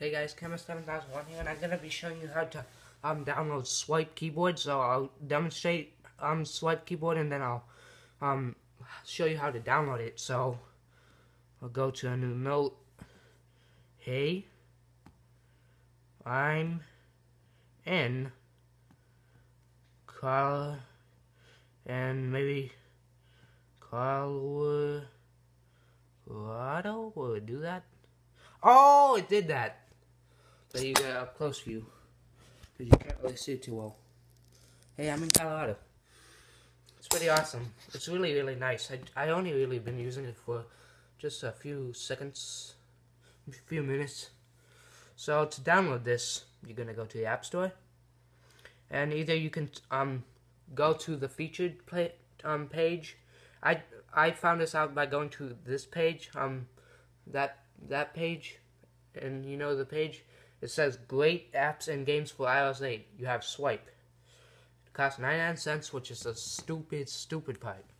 Hey guys, Camera7001 here, and I'm gonna be showing you how to um download Swype Keyboard. So I'll demonstrate um Swype Keyboard, and then I'll um show you how to download it. So I'll go to a new note. Hey, I'm in Carl, and maybe Colorado. Will it do that? Oh, it did that. You get a close view. Because you can't really see it too well. Hey, I'm in Colorado. It's pretty awesome. It's really, really nice. I, I only really been using it for just a few seconds, a few minutes. So to download this, you're going to go to the App Store. And either you can um go to the featured play, um, page. I, I found this out by going to this page. Um, that that page, and you know the page, it says great apps and games for iOS 8. You have Swype. It costs 99 cents, which is a stupid, stupid pipe.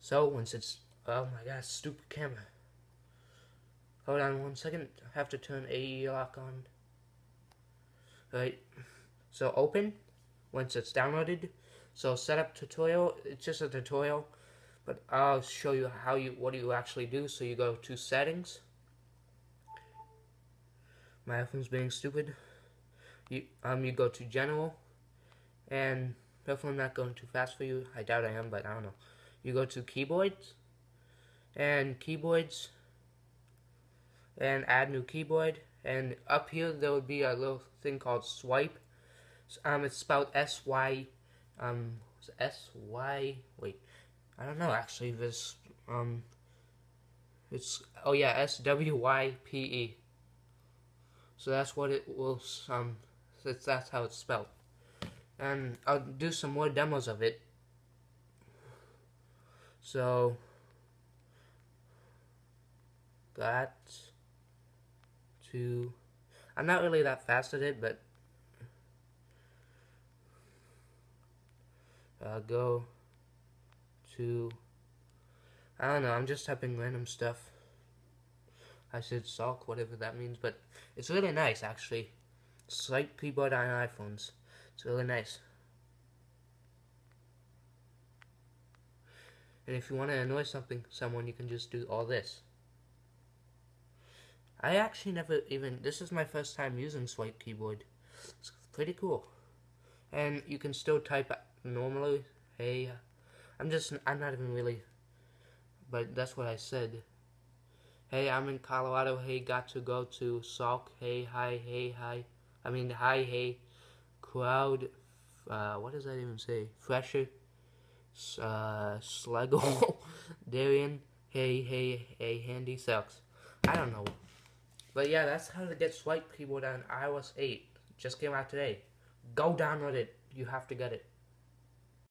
So, once it's, oh my god, stupid camera. Hold on one second, I have to turn AE lock on. Right, so open, once it's downloaded. So setup tutorial, it's just a tutorial, but I'll show you how you, what do you actually do. So you go to settings, my iPhone's being stupid. You um you go to general, and hopefully I'm not going too fast for you. I doubt I am, but I don't know. You go to keyboards, and keyboards, and add new keyboard. And up here there would be a little thing called Swype. Um, it's spelled S Y, um, S Y. Wait, I don't know actually. This um, it's oh yeah, S W Y P E. So that's what it will, um, that's how it's spelled. And I'll do some more demos of it. So, got to, I'm not really that fast at it, but uh, go to, I don't know, I'm just typing random stuff. I said sulk, whatever that means, but it's really nice actually. Slight keyboard on iPhones. It's really nice. And if you want to annoy something, someone, you can just do all this. I actually never even, this is my first time using Swype keyboard. It's pretty cool. And you can still type normally, hey, I'm just, I'm not even really, but that's what I said. Hey, I'm in Colorado. Hey, got to go to Salk. Hey, hi, hey, hi. I mean, hi, hey. Crowd. Uh, what does that even say? Fresher. Uh, Slegel. Darian. Hey, hey, hey, handy sucks. I don't know. But yeah, that's how to get Swype keyboard on iOS 8. Just came out today. Go download it. You have to get it.